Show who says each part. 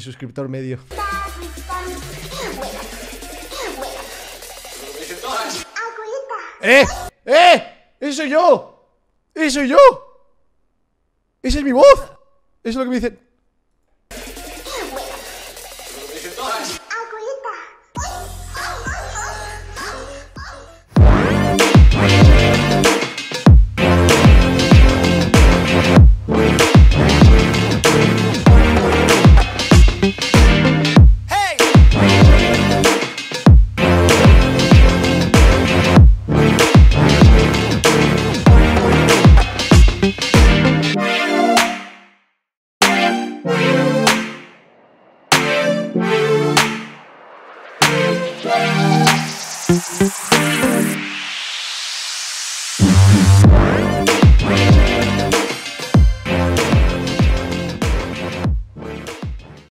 Speaker 1: suscriptor medio. ¡Eh! ¡Eh! ¡Ese soy yo! ¡Ese soy yo! ¡Esa es mi voz! Eso es lo que me dicen.
Speaker 2: Música